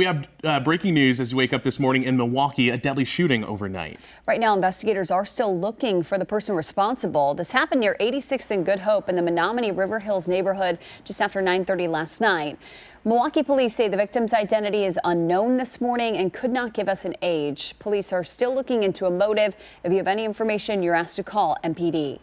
We have uh, breaking news as you wake up this morning in Milwaukee, a deadly shooting overnight. Right now, investigators are still looking for the person responsible. This happened near 86th and Good Hope in the Menomonee River Hills neighborhood just after 9:30 last night. Milwaukee police say the victim's identity is unknown this morning and could not give us an age. Police are still looking into a motive. If you have any information, you're asked to call MPD.